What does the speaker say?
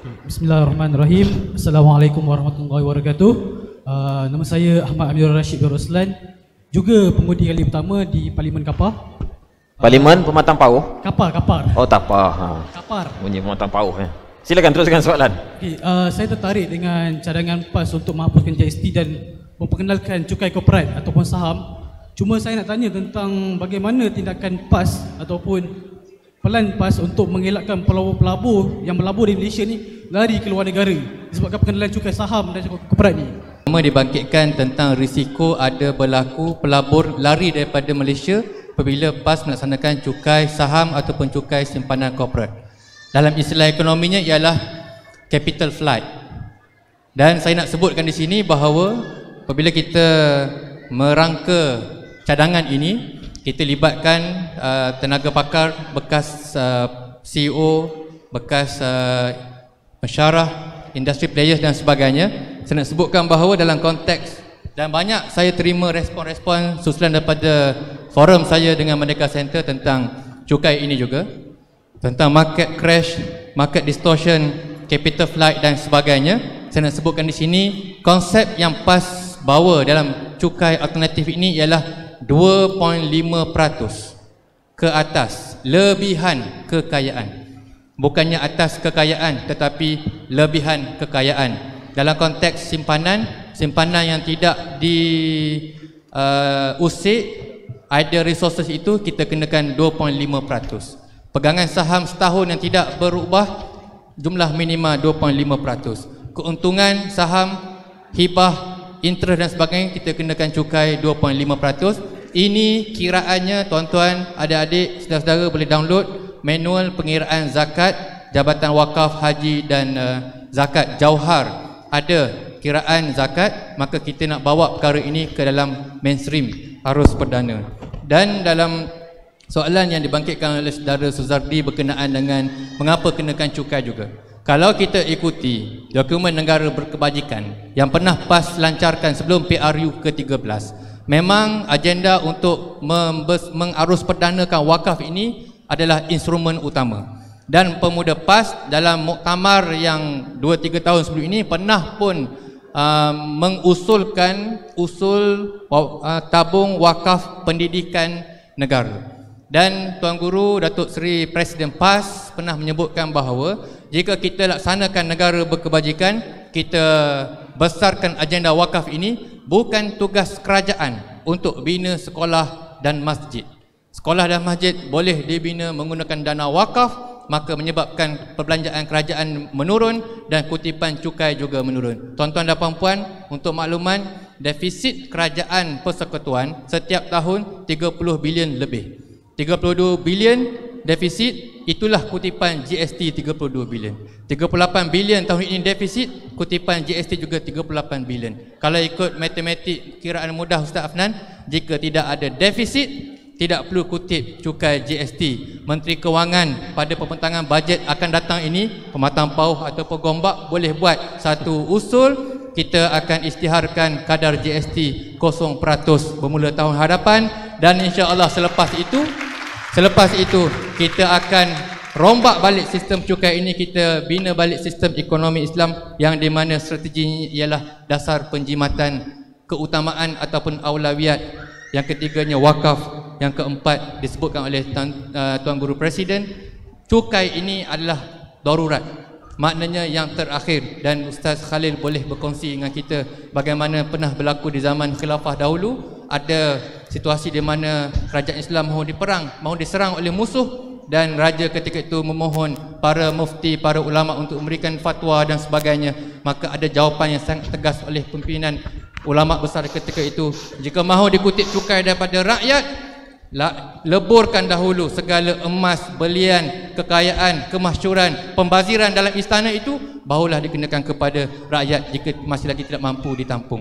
Bismillahirrahmanirrahim. Assalamualaikum warahmatullahi wabarakatuh. Uh, nama saya Ahmad Amirul Rashid bin Roslan. Juga pengundi kali pertama di Parlimen Kapar. Parlimen Pematang Pauh. Kapar, Kapar. Oh tak apa. Ha. Kapar. Bunyi Pematang Pauh ya. Silakan teruskan soalan. Okay, uh, saya tertarik dengan cadangan PAS untuk menghapuskan GST dan memperkenalkan cukai korporat ataupun saham. Cuma saya nak tanya tentang bagaimana tindakan PAS ataupun pelan PAS untuk mengelakkan pelabur-pelabur yang berlabur di Malaysia ni lari ke luar negara disebabkan pengenalan cukai saham dan cukai korporat ni. Pertama dibangkitkan tentang risiko ada berlaku pelabur lari daripada Malaysia apabila PAS melaksanakan cukai saham ataupun cukai simpanan korporat. Dalam istilah ekonominya ialah capital flight. Dan saya nak sebutkan di sini bahawa apabila kita merangka cadangan ini, kita libatkan uh, tenaga pakar bekas uh, CEO, bekas uh, pensyarah, industri players dan sebagainya. Saya nak sebutkan bahawa dalam konteks dan banyak saya terima respon-respon susulan daripada forum saya dengan Merdeka Center tentang cukai ini juga tentang market crash, market distortion, capital flight dan sebagainya. Saya nak sebutkan di sini konsep yang PAS bawa dalam cukai alternatif ini ialah 2.5% ke atas lebihan kekayaan. Bukannya atas kekayaan tetapi lebihan kekayaan. Dalam konteks simpanan simpanan yang tidak di uh, usik ada resources itu kita kenakan 2.5% pegangan saham setahun yang tidak berubah jumlah minima 2.5% keuntungan saham hibah interest dan sebagainya kita kenakan cukai 2.5%. Ini kiraannya tuan-tuan, adik-adik, saudara-saudara boleh download manual pengiraan zakat Jabatan Wakaf Haji dan uh, Zakat Jauhar. Ada kiraan zakat, maka kita nak bawa perkara ini ke dalam mainstream arus perdana. Dan dalam soalan yang dibangkitkan oleh saudara Suzardi berkenaan dengan mengapa kenakan cukai juga. Kalau kita ikuti dokumen negara berkebajikan yang pernah PAS lancarkan sebelum PRU ke-13, memang agenda untuk mengarus perdanakan wakaf ini adalah instrumen utama. Dan pemuda PAS dalam muktamar yang 2-3 tahun sebelum ini pernah pun uh, mengusulkan usul uh, tabung wakaf pendidikan negara. Dan Tuan Guru Datuk Seri Presiden PAS pernah menyebutkan bahawa jika kita laksanakan negara berkebajikan, kita besarkan agenda wakaf ini bukan tugas kerajaan untuk bina sekolah dan masjid. Sekolah dan masjid boleh dibina menggunakan dana wakaf maka menyebabkan perbelanjaan kerajaan menurun dan kutipan cukai juga menurun. Tuan-tuan dan puan-puan, untuk makluman, defisit kerajaan persekutuan setiap tahun 30 bilion lebih. 32 bilion defisit itulah kutipan GST 32 bilion. 38 bilion tahun ini defisit kutipan GST juga 38 bilion. Kalau ikut matematik kiraan mudah Ustaz Afnan jika tidak ada defisit tidak perlu kutip cukai GST Menteri Kewangan pada pembentangan bajet akan datang ini pematang pauh atau pegombak boleh buat satu usul. Kita akan istiharkan kadar GST 0% bermula tahun hadapan dan insya-Allah selepas itu Selepas itu kita akan rombak balik sistem cukai ini. Kita bina balik sistem ekonomi Islam yang di mana strateginya ialah dasar penjimatan keutamaan ataupun aulawiyat yang ketiganya wakaf. Yang keempat disebutkan oleh Tuan, uh, Tuan Guru Presiden cukai ini adalah darurat. Maknanya yang terakhir. Dan Ustaz Khalil boleh berkongsi dengan kita bagaimana pernah berlaku di zaman khilafah dahulu. Ada situasi di mana kerajaan Islam mahu diperang, mahu diserang oleh musuh dan raja ketika itu memohon para mufti, para ulama untuk memberikan fatwa dan sebagainya. Maka ada jawapan yang sangat tegas oleh pimpinan ulama besar ketika itu. Jika mahu dikutip cukai daripada rakyat, leburkan dahulu segala emas, belian, kekayaan, kemasyuran, pembaziran dalam istana itu barulah dikenakan kepada rakyat jika masih lagi tidak mampu ditampung.